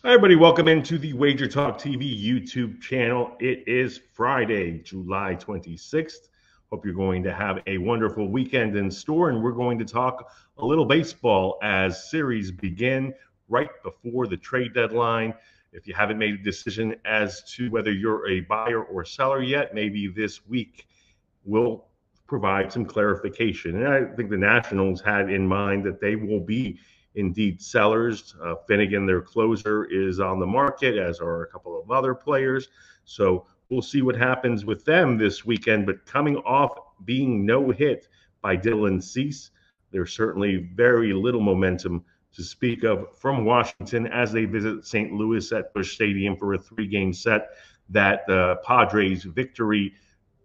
Hi, everybody. Welcome into the Wager Talk TV YouTube channel. It is Friday, July 26th. Hope you're going to have a wonderful weekend in store, and we're going to talk a little baseball as series begin right before the trade deadline. If you haven't made a decision as to whether you're a buyer or seller yet, maybe this week will provide some clarification. And I think the Nationals had in mind that they will be indeed sellers. Uh, Finnegan, their closer, is on the market, as are a couple of other players. So we'll see what happens with them this weekend. But coming off being no hit by Dylan Cease, there's certainly very little momentum to speak of from Washington as they visit St. Louis at Busch Stadium for a three game set. That uh, Padres victory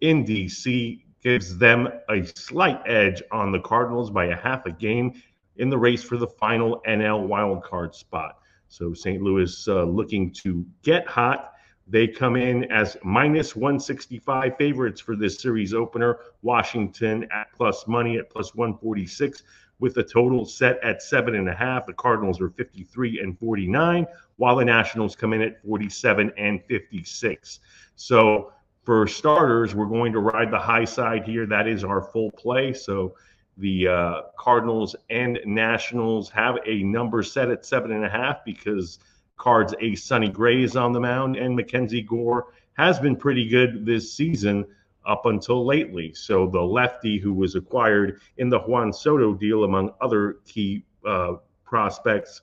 in DC gives them a slight edge on the Cardinals by a half a game in the race for the final NL wildcard spot. So St. Louis uh, looking to get hot. They come in as minus 165 favorites for this series opener. Washington at plus money at plus 146 with a total set at seven and a half. The Cardinals are 53 and 49, while the Nationals come in at 47 and 56. So for starters, we're going to ride the high side here. That is our full play. So the uh, Cardinals and Nationals have a number set at seven and a half because Cards a Sonny Gray is on the mound, and Mackenzie Gore has been pretty good this season up until lately. So the lefty who was acquired in the Juan Soto deal, among other key uh, prospects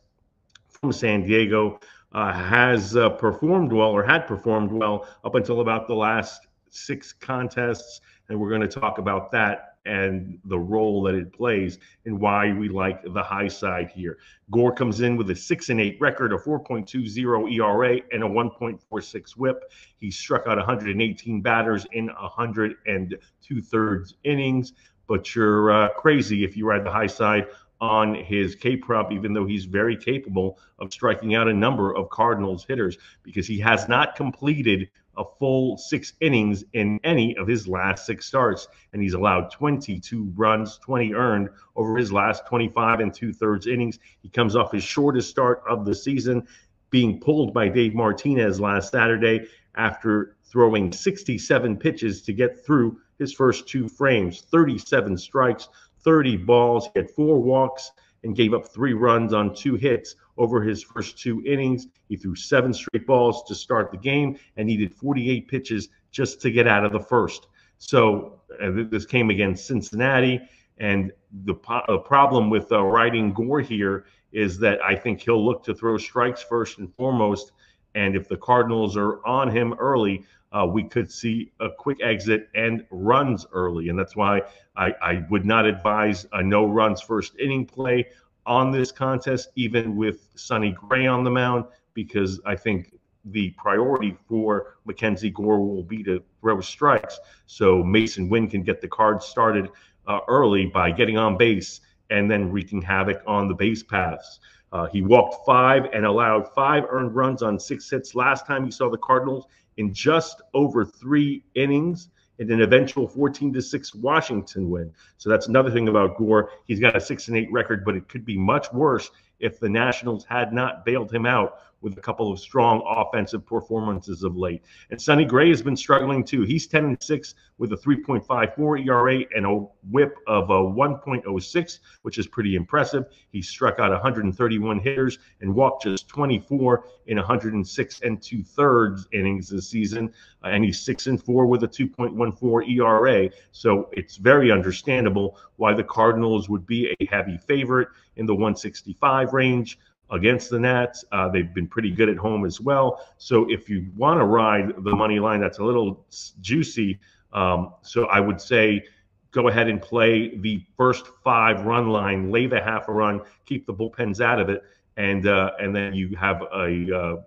from San Diego, uh, has uh, performed well or had performed well up until about the last six contests. And we're going to talk about that and the role that it plays and why we like the high side here. Gore comes in with a 6 and 8 record, a 4.20 ERA, and a 1.46 whip. He struck out 118 batters in 102 thirds innings, but you're uh, crazy if you ride the high side on his K prop, even though he's very capable of striking out a number of Cardinals hitters because he has not completed a full six innings in any of his last six starts, and he's allowed 22 runs, 20 earned over his last 25 and two thirds innings. He comes off his shortest start of the season, being pulled by Dave Martinez last Saturday after throwing 67 pitches to get through his first two frames, 37 strikes, 30 balls. He had four walks and gave up three runs on two hits over his first two innings. He threw seven straight balls to start the game and needed 48 pitches just to get out of the first. So uh, this came against Cincinnati. And the po- problem with uh, riding Gore here is that I think he'll look to throw strikes first and foremost. And if the Cardinals are on him early, uh, we could see a quick exit and runs early. And that's why I, I would not advise a no runs first inning play on this contest, even with Sonny Gray on the mound, because I think the priority for Mackenzie Gore will be to throw strikes. So Masyn Winn can get the card started uh, early by getting on base and then wreaking havoc on the base paths. Uh, he walked five and allowed five earned runs on six hits last time he saw the Cardinals in just over three innings in an eventual 14 to 6 Washington win. So that's another thing about Gore. He's got a 6 and 8 record, but it could be much worse if the Nationals had not bailed him out with a couple of strong offensive performances of late. And Sonny Gray has been struggling too. He's 10 and 6 with a 3.54 ERA and a whip of a 1.06, which is pretty impressive. He struck out 131 hitters and walked just 24 in 106 and two thirds innings this season. And he's 6 and 4 with a 2.14 ERA. So it's very understandable why the Cardinals would be a heavy favorite in the 165 range against the Nats. Uh, they've been pretty good at home as well. So if you want to ride the money line, that's a little juicy. Um, so I would say go ahead and play the first five run line, lay the half a run, keep the bullpens out of it, and uh, and then you have a uh,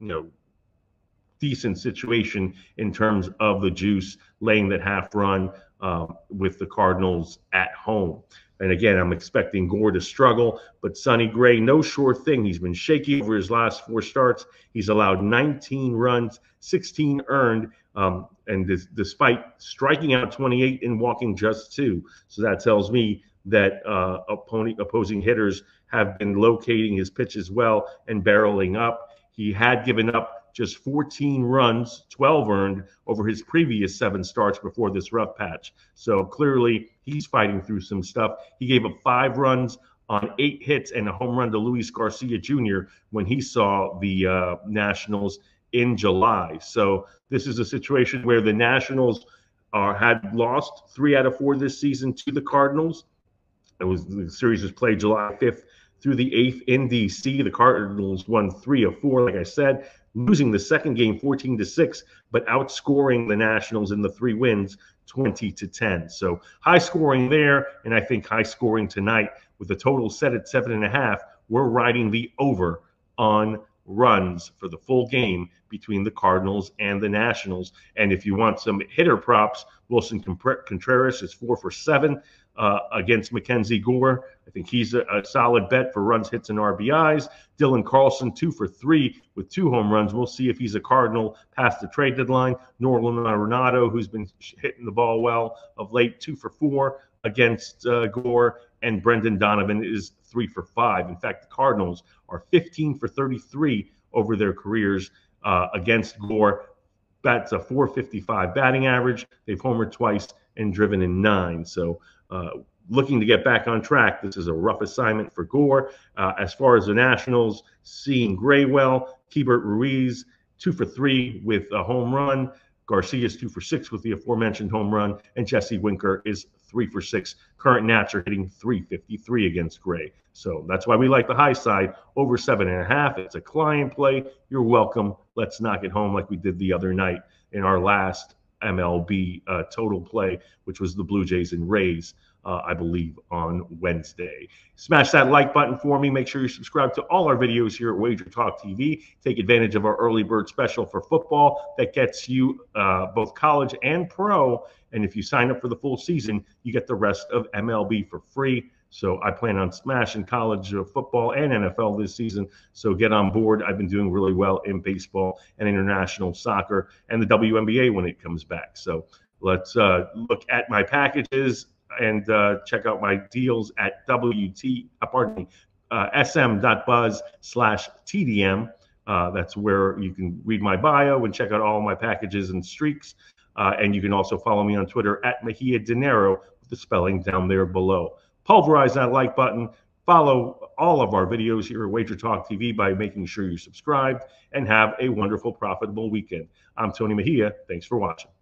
you know decent situation in terms of the juice laying that half run um, with the Cardinals at home. And again, I'm expecting Gore to struggle, but Sonny Gray, no sure thing. He's been shaky over his last four starts. He's allowed 19 runs, 16 earned, um, and despite striking out 28 and walking just two. So that tells me that uh, opposing, opposing hitters have been locating his pitch as well and barreling up. He had given up just 14 runs, 12 earned over his previous seven starts before this rough patch. So clearly he's fighting through some stuff. He gave up five runs on eight hits and a home run to Luis Garcia Jr. when he saw the uh, Nationals in July. So this is a situation where the Nationals are, had lost three out of four this season to the Cardinals. It was the series was played July 5th through the 8th in DC. The Cardinals won three of four, like I said, losing the second game 14 to 6, but outscoring the Nationals in the three wins 20 to 10. So high scoring there, and I think high scoring tonight with the total set at seven and a half. We're riding the over on runs for the full game between the Cardinals and the Nationals. And if you want some hitter props, Willson Contreras is four for seven uh, against Mackenzie Gore. I think he's a, a, solid bet for runs, hits, and RBIs. Dylan Carlson, two for three with two home runs. We'll see if he's a Cardinal past the trade deadline. Nolan Arenado, who's been hitting the ball well of late, two for four against uh, Gore. And Brendan Donovan is three for five. In fact, the Cardinals are 15 for 33 over their careers uh, against Gore. That's a 455 batting average. They've homered twice and driven in nine. So uh, looking to get back on track. This is a rough assignment for Gore. Uh, as far as the Nationals, seeing Gray well, Keibert Ruiz, two for three with a home run. Garcia's two for six with the aforementioned home run, and Jesse Winker is three for six. Current Nats are hitting 353 against Gray. So that's why we like the high side over seven and a half. It's a client play. You're welcome. Let's knock it home like we did the other night in our last MLB uh, total play, which was the Blue Jays and Rays, uh, I believe, on Wednesday. Smash that like button for me. Make sure you subscribe to all our videos here at Wager Talk TV. Take advantage of our early bird special for football that gets you uh, both college and pro. And if you sign up for the full season, you get the rest of MLB for free. So I plan on smashing college football and NFL this season. So get on board. I've been doing really well in baseball and international soccer and the WNBA when it comes back. So let's uh, look at my packages and uh, check out my deals at WT, uh, pardon me, uh, sm.buzz slash TDM. Uh, that's where you can read my bio and check out all my packages and streaks. Uh, and you can also follow me on Twitter at Mejia Dinero the spelling down there below pulverize that like button. Follow all of our videos here at Wager Talk TV by making sure you're subscribed and have a wonderful, profitable weekend. I'm Tony Mejia. Thanks for watching.